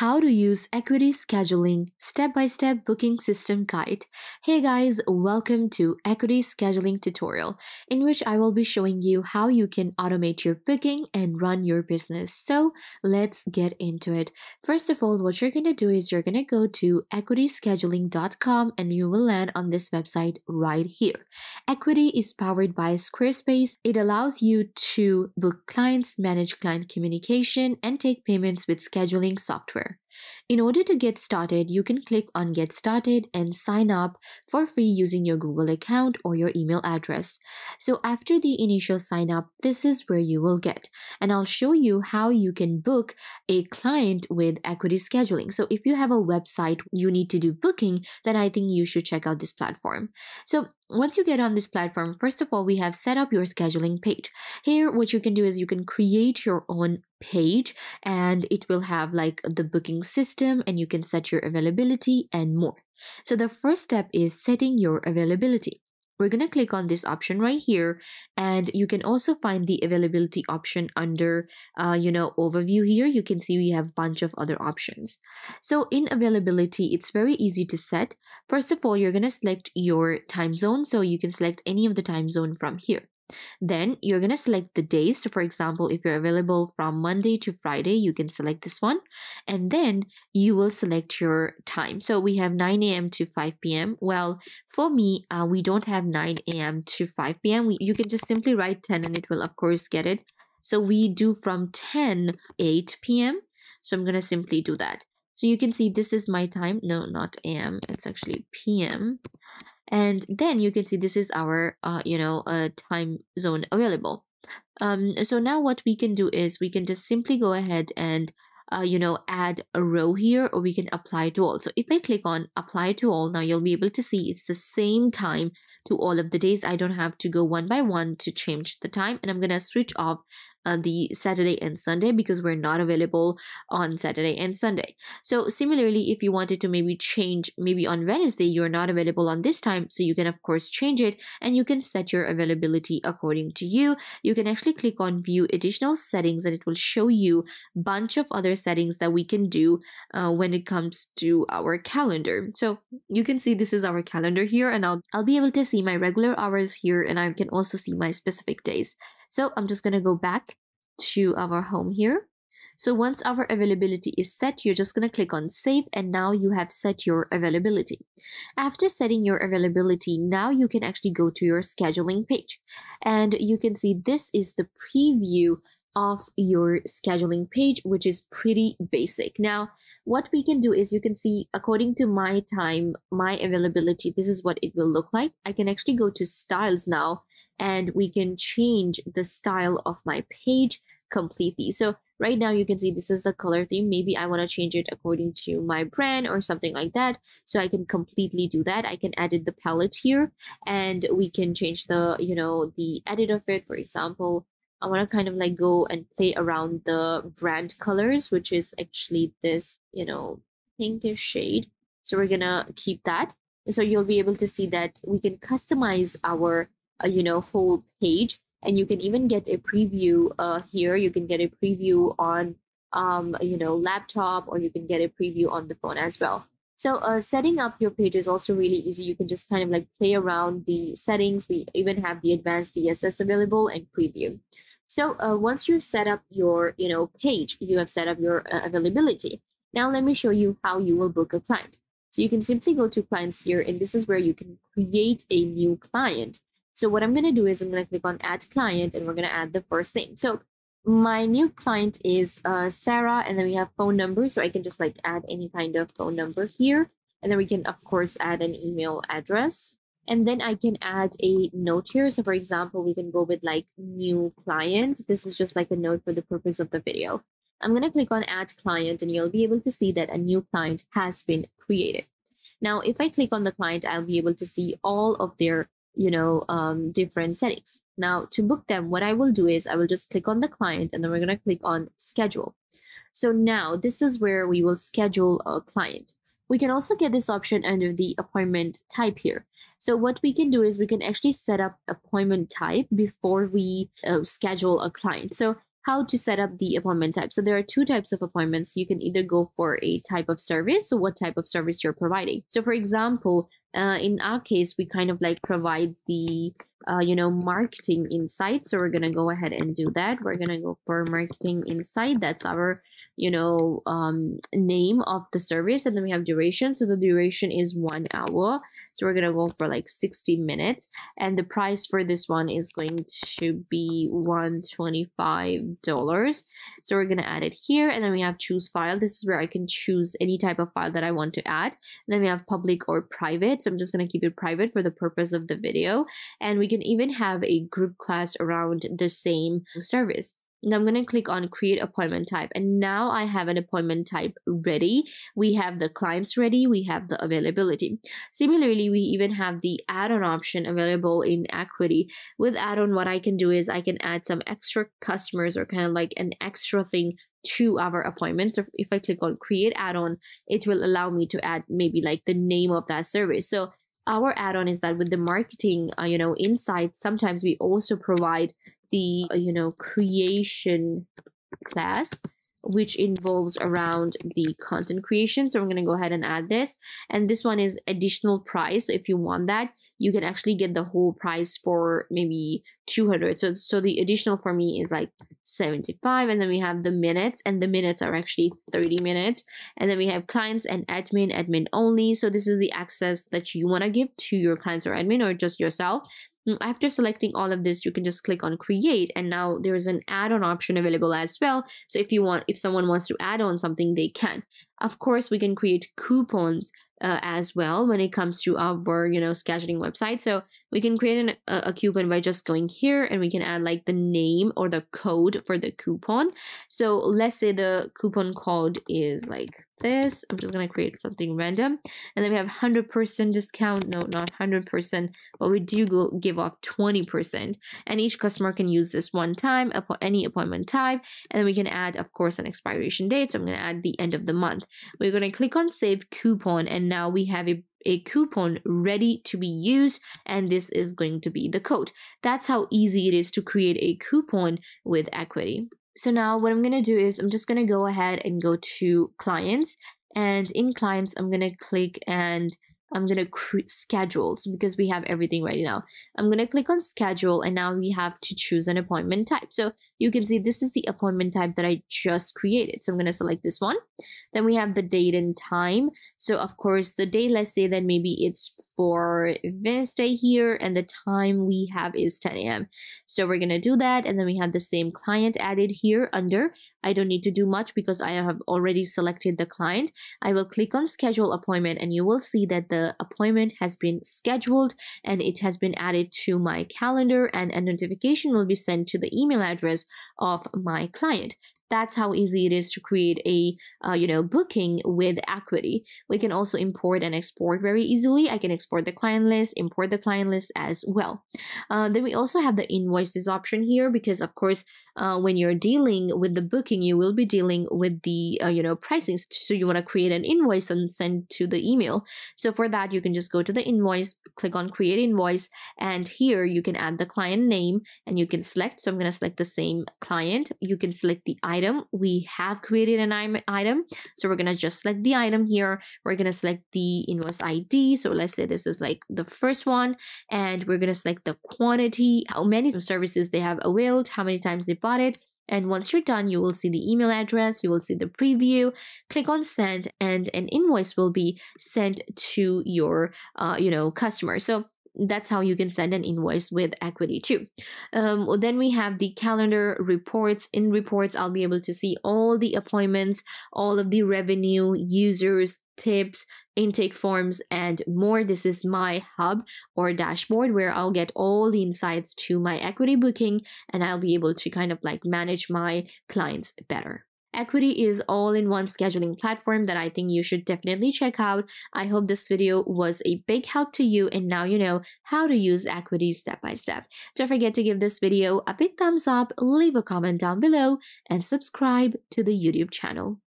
how to use Acuity Scheduling Step-by-Step Booking System Guide. Hey guys, welcome to Acuity Scheduling tutorial in which I will be showing you how you can automate your booking and run your business. So let's get into it. First of all, what you're going to do is you're going to go to acuityscheduling.com and you will land on this website right here. Acuity is powered by Squarespace. It allows you to book clients, manage client communication, and take payments with scheduling software software. In order to get started, you can click on Get Started and sign up for free using your Google account or your email address. So after the initial sign up, this is where you will get. And I'll show you how you can book a client with Acuity scheduling. So if you have a website you need to do booking, then I think you should check out this platform. So once you get on this platform, first of all, we have set up your scheduling page. Here, what you can do is you can create your own page and it will have like the booking system and you can set your availability and more. So the first step is setting your availability. We're going to click on this option right here and you can also find the availability option under, uh, you know, overview here. You can see we have a bunch of other options. So in availability, it's very easy to set. First of all, you're going to select your time zone. So you can select any of the time zone from here. Then you're going to select the days. So for example, if you're available from Monday to Friday, you can select this one. And then you will select your time. So we have 9 a.m. to 5 p.m. Well, for me, uh, we don't have 9 a.m. to 5 p.m. We, you can just simply write 10 and it will of course get it. So we do from 10, 8 p.m. So I'm going to simply do that. So you can see this is my time. No, not AM. It's actually PM and then you can see this is our uh, you know uh, time zone available. Um, so now what we can do is we can just simply go ahead and uh, you know add a row here or we can apply to all. So if I click on apply to all now you'll be able to see it's the same time to all of the days. I don't have to go one by one to change the time and I'm gonna switch off uh, the Saturday and Sunday because we're not available on Saturday and Sunday. So similarly, if you wanted to maybe change, maybe on Wednesday, you're not available on this time. So you can of course change it and you can set your availability according to you. You can actually click on view additional settings and it will show you bunch of other settings that we can do uh, when it comes to our calendar. So you can see this is our calendar here and I'll, I'll be able to see my regular hours here and I can also see my specific days. So I'm just going to go back to our home here. So once our availability is set, you're just going to click on save and now you have set your availability. After setting your availability, now you can actually go to your scheduling page and you can see this is the preview of your scheduling page, which is pretty basic. Now, what we can do is you can see according to my time, my availability, this is what it will look like. I can actually go to styles now and we can change the style of my page completely. So right now you can see this is the color theme. Maybe I want to change it according to my brand or something like that. So I can completely do that. I can edit the palette here and we can change the, you know, the edit of it. For example, I want to kind of like go and play around the brand colors, which is actually this, you know, pinkish shade. So we're gonna keep that. So you'll be able to see that we can customize our, uh, you know, whole page. And you can even get a preview uh, here. You can get a preview on, um, you know, laptop, or you can get a preview on the phone as well. So uh, setting up your page is also really easy. You can just kind of like play around the settings. We even have the advanced CSS available and preview. So uh, once you've set up your you know page, you have set up your uh, availability. Now let me show you how you will book a client. So you can simply go to clients here, and this is where you can create a new client. So what I'm going to do is I'm going to click on add client, and we're going to add the first name. So my new client is uh, Sarah, and then we have phone number. So I can just like add any kind of phone number here. And then we can, of course, add an email address. And then I can add a note here. So for example, we can go with like new client. This is just like a note for the purpose of the video. I'm going to click on add client and you'll be able to see that a new client has been created. Now, if I click on the client, I'll be able to see all of their, you know, um, different settings. Now to book them, what I will do is I will just click on the client and then we're going to click on schedule. So now this is where we will schedule a client. We can also get this option under the appointment type here. So what we can do is we can actually set up appointment type before we uh, schedule a client. So how to set up the appointment type. So there are two types of appointments. You can either go for a type of service, so what type of service you're providing. So for example, uh, in our case, we kind of like provide the uh, you know, marketing insight. So we're going to go ahead and do that. We're going to go for marketing insight. That's our, you know, um, name of the service. And then we have duration. So the duration is one hour. So we're going to go for like 60 minutes. And the price for this one is going to be $125. So we're going to add it here. And then we have choose file. This is where I can choose any type of file that I want to add. And then we have public or private. So I'm just going to keep it private for the purpose of the video. And we can even have a group class around the same service. And I'm going to click on create appointment type. And now I have an appointment type ready. We have the clients ready. We have the availability. Similarly, we even have the add-on option available in Acuity. With add-on, what I can do is I can add some extra customers or kind of like an extra thing to our appointment. So if I click on create add-on, it will allow me to add maybe like the name of that service. So our add-on is that with the marketing uh, you know insights sometimes we also provide the uh, you know creation class which involves around the content creation. So I'm going to go ahead and add this. And this one is additional price. So if you want that, you can actually get the whole price for maybe 200. So, so the additional for me is like 75. And then we have the minutes and the minutes are actually 30 minutes. And then we have clients and admin, admin only. So this is the access that you want to give to your clients or admin or just yourself. Mm, after selecting all of this, you can just click on create and now there is an add-on option available as well. So if you want, if someone wants to add on something, they can. Of course, we can create coupons uh, as well when it comes to our, you know, scheduling website. So we can create an, a, a coupon by just going here and we can add like the name or the code for the coupon. So let's say the coupon code is like this. I'm just going to create something random. And then we have 100% discount. No, not 100%, but we do go give off 20%. And each customer can use this one time, any appointment type. And then we can add, of course, an expiration date. So I'm going to add the end of the month. We're going to click on save coupon. And now we have a a coupon ready to be used and this is going to be the code. That's how easy it is to create a coupon with Acuity. So now what I'm going to do is I'm just going to go ahead and go to clients and in clients, I'm going to click and I'm going to schedule because we have everything ready now. I'm going to click on schedule and now we have to choose an appointment type. So you can see this is the appointment type that I just created. So I'm going to select this one. Then we have the date and time. So of course the day, let's say that maybe it's for Wednesday here and the time we have is 10 a.m. So we're going to do that. And then we have the same client added here under. I don't need to do much because I have already selected the client. I will click on schedule appointment and you will see that the the appointment has been scheduled and it has been added to my calendar and a notification will be sent to the email address of my client that's how easy it is to create a uh, you know booking with Acuity. We can also import and export very easily. I can export the client list, import the client list as well. Uh, then we also have the invoices option here because of course uh, when you're dealing with the booking, you will be dealing with the uh, you know pricing. So you want to create an invoice and send to the email. So for that, you can just go to the invoice, click on create invoice, and here you can add the client name and you can select. So I'm going to select the same client. You can select the item item. We have created an item. So we're going to just select the item here. We're going to select the invoice ID. So let's say this is like the first one. And we're going to select the quantity, how many services they have availed, how many times they bought it. And once you're done, you will see the email address, you will see the preview, click on send, and an invoice will be sent to your, uh, you know, customer. So that's how you can send an invoice with Acuity too. Um, then we have the calendar reports. In reports, I'll be able to see all the appointments, all of the revenue, users, tips, intake forms, and more. This is my hub or dashboard where I'll get all the insights to my Acuity booking and I'll be able to kind of like manage my clients better. Acuity is all-in-one scheduling platform that I think you should definitely check out. I hope this video was a big help to you and now you know how to use Acuity step by step. Don't forget to give this video a big thumbs up, leave a comment down below, and subscribe to the YouTube channel.